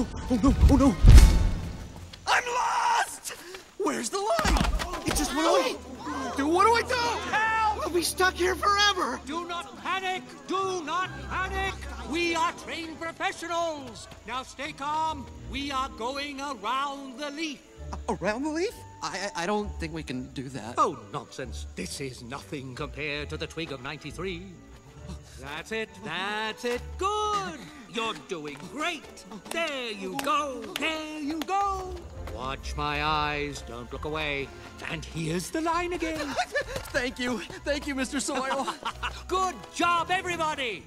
Oh no, oh no! I'm lost! Where's the line? It just went away! Dude, what do I do? Help! We'll be stuck here forever! Do not panic! Do not panic! We are trained professionals! Now stay calm. We are going around the leaf. Around the leaf? I, I I don't think we can do that. Oh, nonsense. This is nothing compared to the twig of 93. That's it. That's it. Good. You're doing great. There you go. There you go. Watch my eyes. Don't look away. And here's the line again. Thank you. Thank you, Mr. Soil. Good job, everybody.